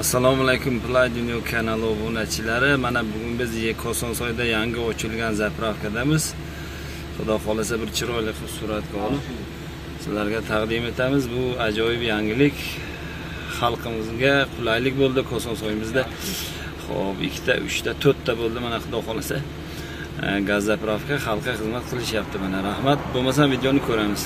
assalomu alaykum play dunyo kanali obunachilari. Mana bugun biz kosonsoyda yangi ochilgan zapravkadamiz xudo xohlasa bir chiroyli qilib suratga olib sizlarga taqdim etamiz. Bu ajoyib yangilik. Xalqimizga qulaylik bo'ldi kosonsoyimizda ho'p ikkita uchta to'rtta bo'ldi. Mana xudo xohlasa e, gaz zapravka xalqqa xizmat qilishyapti. Mana rahmat. Bo'lmasa videoni ko'ramiz.